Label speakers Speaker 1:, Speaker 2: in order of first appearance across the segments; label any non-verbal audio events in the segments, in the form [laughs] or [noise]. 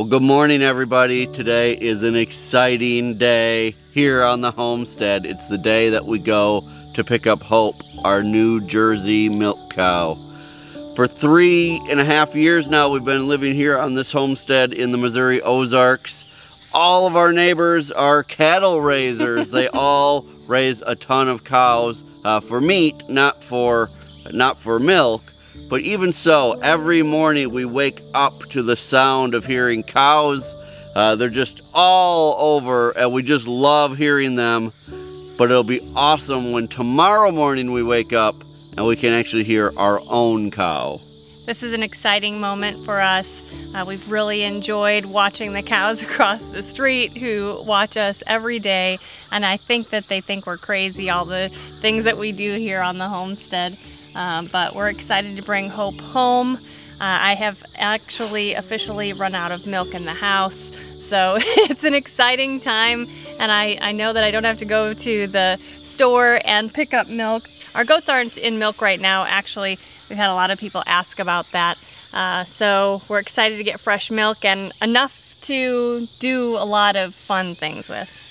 Speaker 1: Well, good morning, everybody. Today is an exciting day here on the homestead. It's the day that we go to pick up Hope, our new Jersey milk cow. For three and a half years now, we've been living here on this homestead in the Missouri Ozarks. All of our neighbors are cattle raisers. they [laughs] all raise a ton of cows uh, for meat, not for not for milk. But even so, every morning we wake up to the sound of hearing cows. Uh, they're just all over, and we just love hearing them. But it'll be awesome when tomorrow morning we wake up and we can actually hear our own cow.
Speaker 2: This is an exciting moment for us. Uh, we've really enjoyed watching the cows [laughs] across the street who watch us every day, and I think that they think we're crazy, all the things that we do here on the homestead. Um, but we're excited to bring Hope home. Uh, I have actually officially run out of milk in the house, so [laughs] it's an exciting time, and I, I know that I don't have to go to the store and pick up milk. Our goats aren't in milk right now, actually. We've had a lot of people ask about that. Uh, so we're excited to get fresh milk and enough to do a lot of fun things with.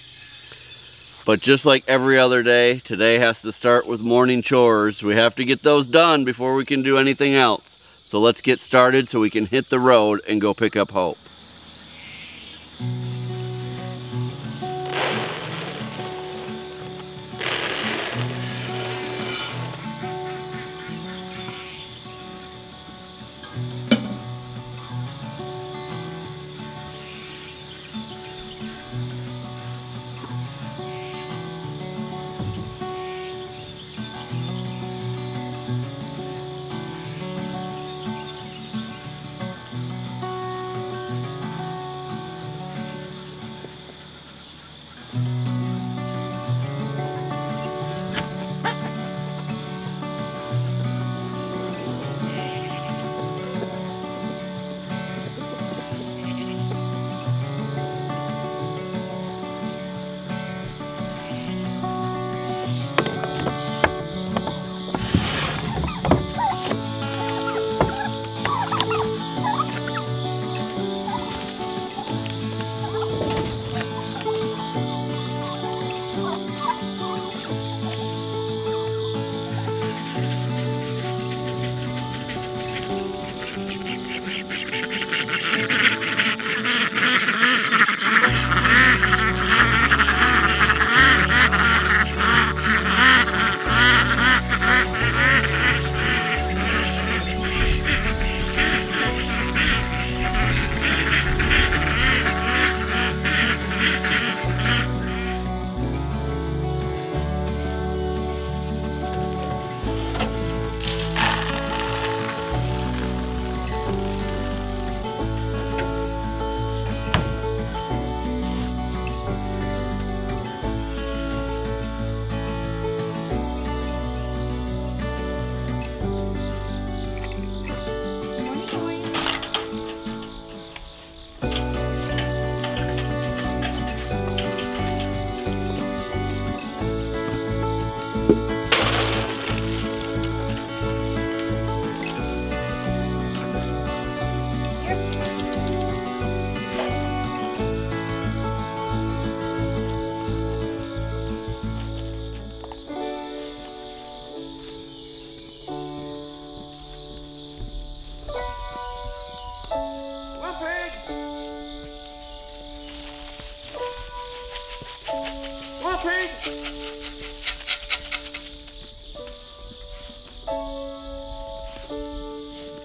Speaker 1: But just like every other day, today has to start with morning chores. We have to get those done before we can do anything else. So let's get started so we can hit the road and go pick up Hope.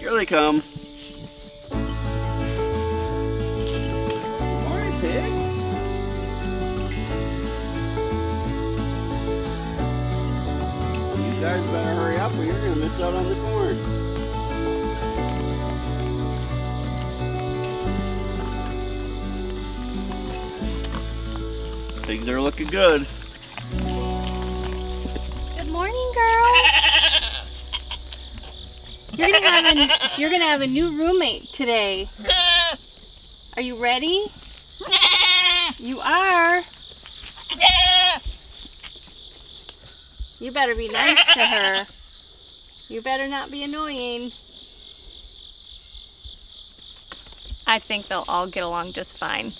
Speaker 1: Here they come. Morning, pig. You guys better hurry up or you're gonna miss out on the corn. Things are looking. Good
Speaker 2: You're gonna have a you're gonna have a new roommate today. Are you ready? You are. You better be nice to her. You better not be annoying. I think they'll all get along just fine.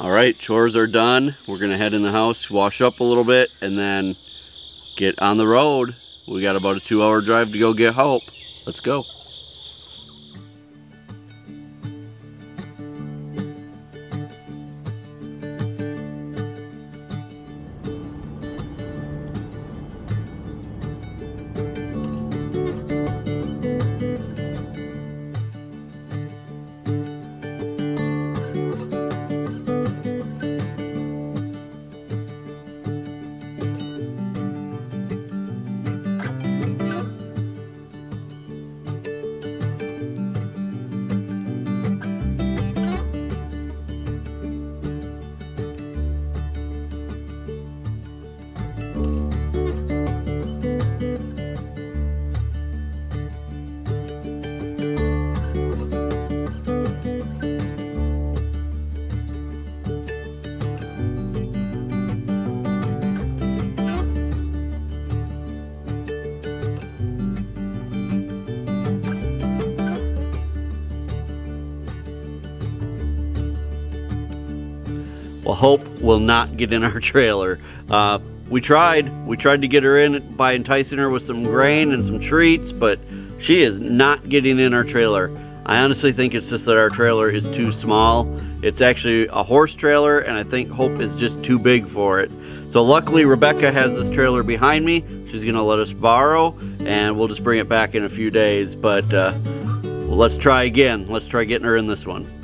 Speaker 1: All right, chores are done. We're gonna head in the house, wash up a little bit, and then get on the road. We got about a two hour drive to go get Hope. Let's go. Well, Hope will not get in our [laughs] trailer. Uh, we tried. We tried to get her in by enticing her with some grain and some treats, but she is not getting in our trailer. I honestly think it's just that our trailer is too small. It's actually a horse trailer, and I think Hope is just too big for it. So luckily, Rebecca has this trailer behind me. She's gonna let us borrow, and we'll just bring it back in a few days. But uh, well, let's try again. Let's try getting her in this one.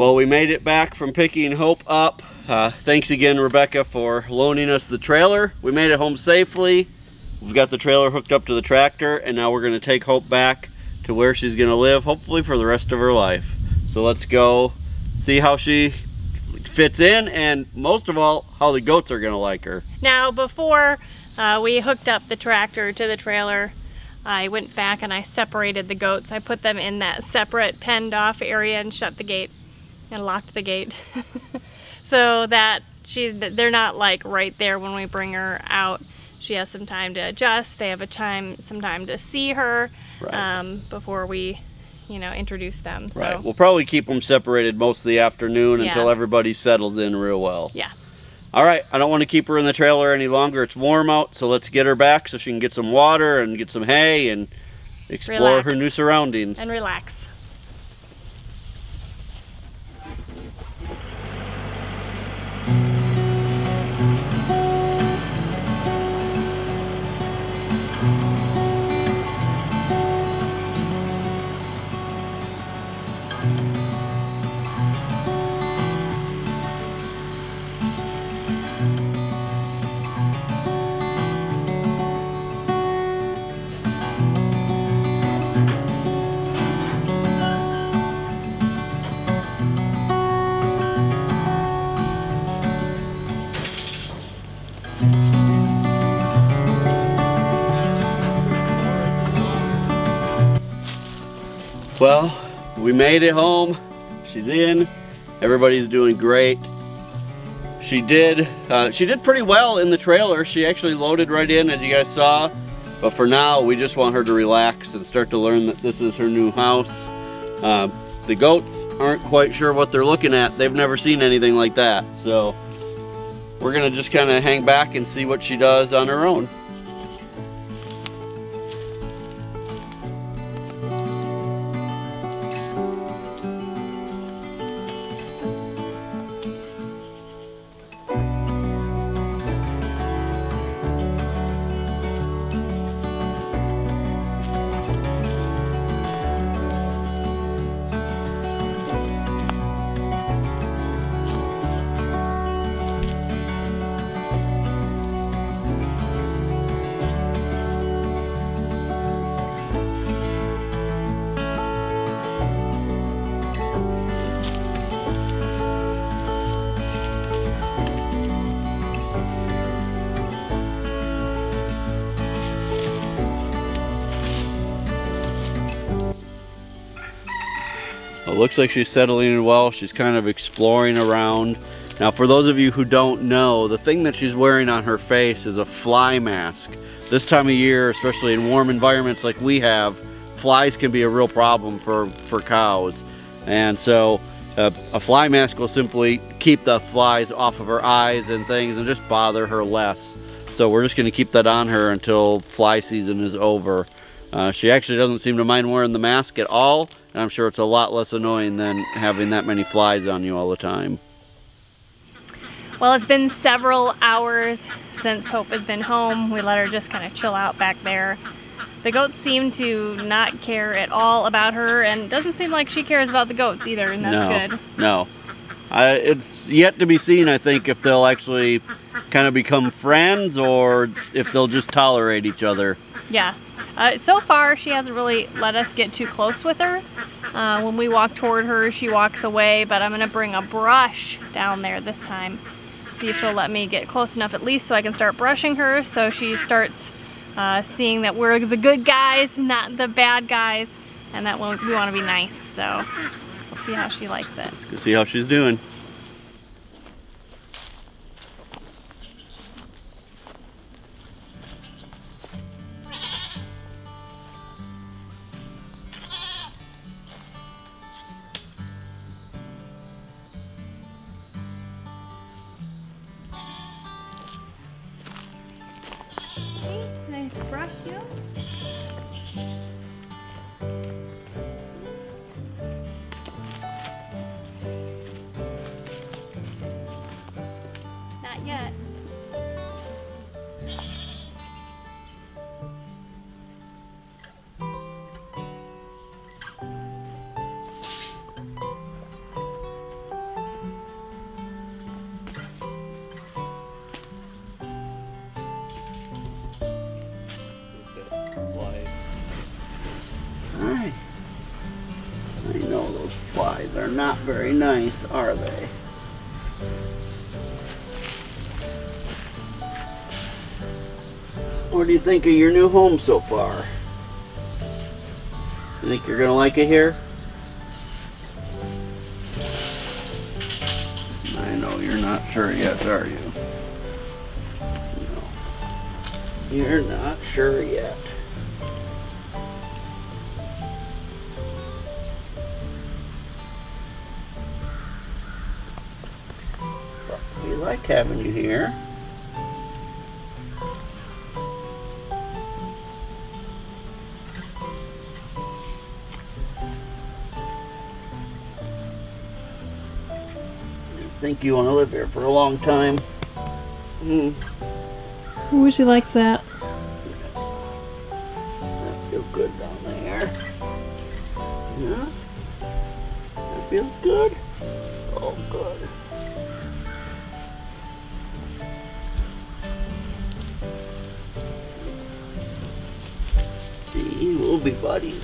Speaker 1: Well, we made it back from picking Hope up. Uh, thanks again, Rebecca, for loaning us the trailer. We made it home safely. We've got the trailer hooked up to the tractor, and now we're going to take Hope back to where she's going to live, hopefully for the rest of her life. So let's go see how she fits in, and most of all, how the goats are going to like her.
Speaker 2: Now, before uh, we hooked up the tractor to the trailer, I went back and I separated the goats. I put them in that separate penned off area and shut the gate and locked the gate [laughs] so that she's they're not like right there when we bring her out she has some time to adjust they have a time some time to see her
Speaker 1: Right.
Speaker 2: um, before we you know introduce them so
Speaker 1: Right. We'll probably keep them separated most of the afternoon
Speaker 2: Yeah.
Speaker 1: until everybody settles in real well.
Speaker 2: yeah
Speaker 1: All right, I don't want to keep her in the trailer any longer. It's warm out, so let's get her back so she can get some water and get some hay and explore
Speaker 2: Relax.
Speaker 1: her new surroundings.
Speaker 2: and relax
Speaker 1: Well, we made it home. She's in. Everybody's doing great. She did. Uh, she did pretty well in the trailer. She actually loaded right in, as you guys saw. But for now, we just want her to relax and start to learn that this is her new house. Uh, the goats aren't quite sure what they're looking at. They've never seen anything like that. So we're gonna just kind of hang back and see what she does on her own. It looks like she's settling in well. She's kind of exploring around. Now for those of you who don't know, the thing that she's wearing on her face is a fly mask. This time of year, especially in warm environments like we have, flies can be a real problem for, for cows. And so a fly mask will simply keep the flies off of her eyes and things and just bother her less. So we're just gonna keep that on her until fly season is over. Uh, she actually doesn't seem to mind wearing the mask at all, and I'm sure it's a lot less annoying than having that many flies on you all the time.
Speaker 2: Well, it's been several hours since Hope has been home. We let her just kind of chill out back there. The goats seem to not care at all about her, and doesn't seem like she cares about the goats either, and that's
Speaker 1: no,
Speaker 2: good.
Speaker 1: No. I, it's yet to be seen, I think, if they'll actually kind of become friends or if they'll just tolerate each other.
Speaker 2: Yeah. Uh, so far, she hasn't really let us get too close with her. Uh, when we walk toward her, she walks away, but I'm going to bring a brush down there this time. See if she'll let me get close enough at least so I can start brushing her so she starts uh, seeing that we're the good guys, not the bad guys, and that we want to be nice. So we'll see how she likes it.
Speaker 1: Let's see how she's doing. Not very nice, are they? What do you think of your new home so far? You think you're gonna like it here? I know you're not sure yet, are you? No. You're not sure yet. Like having you here. I think you want to live here for a long time.
Speaker 2: Mm. Would you likes that.
Speaker 1: That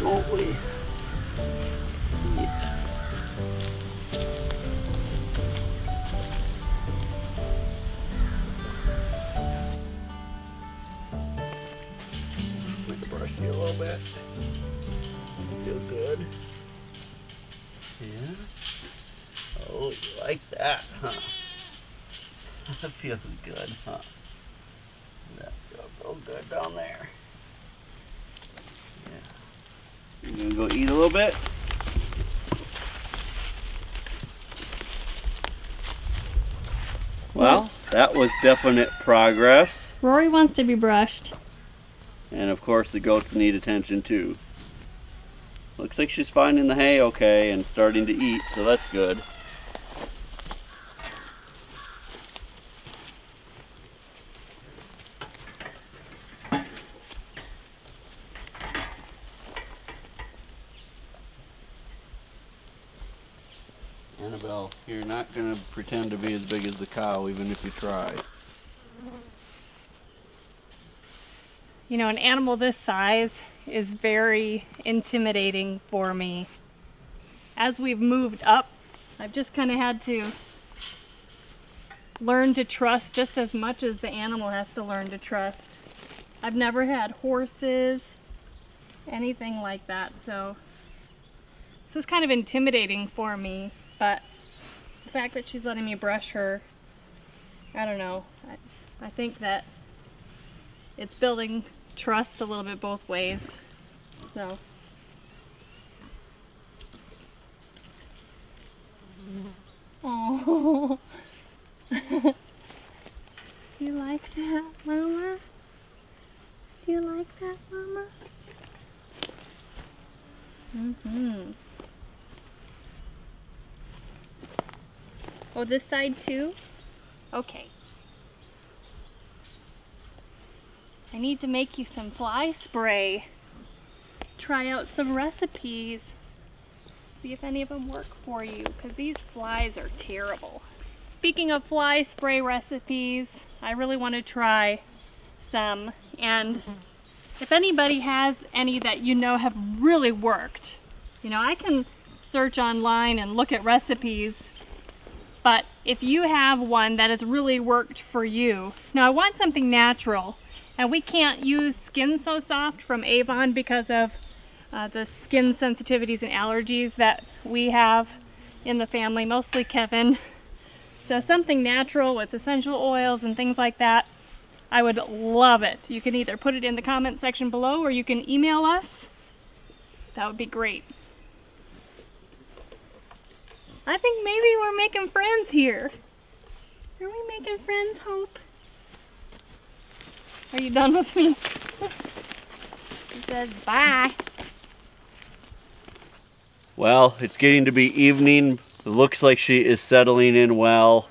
Speaker 1: buddies, won't we? Yeah. brush you a little bit. Feel good. Yeah. Oh, you like that, huh? [laughs] That feels good, huh? That feels so good down there. You gonna go eat a little bit? Well, that was definite progress.
Speaker 2: Rory wants to be brushed.
Speaker 1: And of course the goats need attention too. Looks like she's finding the hay okay and starting to eat, so that's good. Annabelle, you're not going to pretend to be as big as the cow even if you try.
Speaker 2: You know, an animal this size is very intimidating for me. As we've moved up, I've just kind of had to learn to trust just as much as the animal has to learn to trust. I've never had horses, anything like that, so This is kind of intimidating for me, but fact that she's letting me brush her, I don't know. I, I think that it's building trust a little bit both ways. So. Oh. [laughs] you like that, Mama? Do you like that, Mama? Mm-hmm. Oh, this side too? Okay. I need to make you some fly spray. Try out some recipes. See if any of them work for you, because these flies are terrible. Speaking of fly spray recipes, I really want to try some. And if anybody has any that you know have really worked, you know, I can search online and look at recipes, but if you have one that has really worked for you, now I want something natural, and we can't use Skin So Soft from Avon because of uh, the skin sensitivities and allergies that we have in the family, mostly Kevin. So something natural with essential oils and things like that, I would love it. You can either put it in the comment section below or you can email us. That would be great. I think maybe we're making friends here. Are we making friends, Hope? Are you done with me? he says bye.
Speaker 1: Well, it's getting to be evening. It looks like she is settling in well.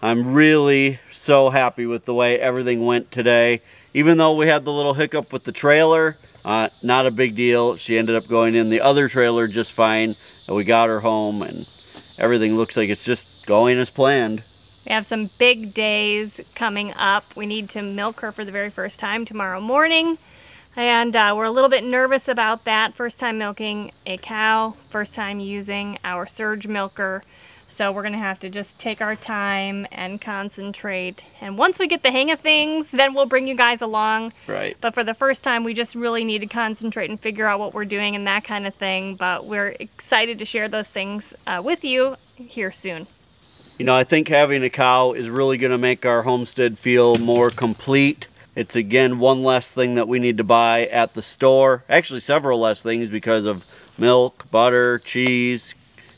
Speaker 1: I'm really so happy with the way everything went today. Even though we had the little hiccup with the trailer, uh, not a big deal. She ended up going in the other trailer just fine. And we got her home and everything looks like it's just going as planned.
Speaker 2: We have some big days coming up. We need to milk her for the very first time tomorrow morning. And uh, we're a little bit nervous about that. First time milking a cow, first time using our surge milker. So we're gonna have to just take our time and concentrate. And once we get the hang of things, then we'll bring you guys along.
Speaker 1: Right.
Speaker 2: But for the first time, we just really need to concentrate and figure out what we're doing and that kind of thing. But we're excited to share those things uh, with you here soon.
Speaker 1: You know, I think having a cow is really gonna make our homestead feel more complete. It's again one less thing that we need to buy at the store. Actually several less things because of milk, butter, cheese,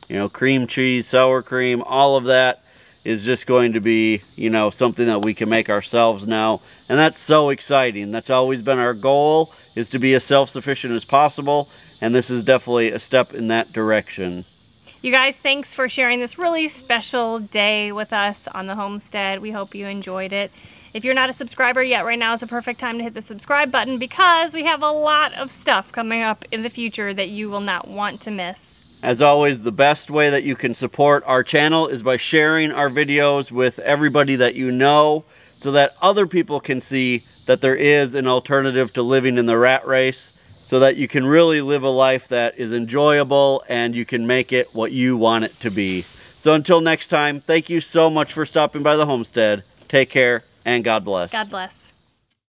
Speaker 1: you know, cream cheese, sour cream, all of that is just going to be, you know, something that we can make ourselves now. And that's so exciting. That's always been our goal, is to be as self-sufficient as possible. And this is definitely a step in that direction.
Speaker 2: You guys, thanks for sharing this really special day with us on the homestead. We hope you enjoyed it. If you're not a subscriber yet, right now is the perfect time to hit the subscribe button because we have a lot of stuff coming up in the future that you will not want to miss.
Speaker 1: As always, the best way that you can support our channel is by sharing our videos with everybody that you know so that other people can see that there is an alternative to living in the rat race so that you can really live a life that is enjoyable and you can make it what you want it to be. So until next time, thank you so much for stopping by the homestead. Take care and God bless.
Speaker 2: God bless.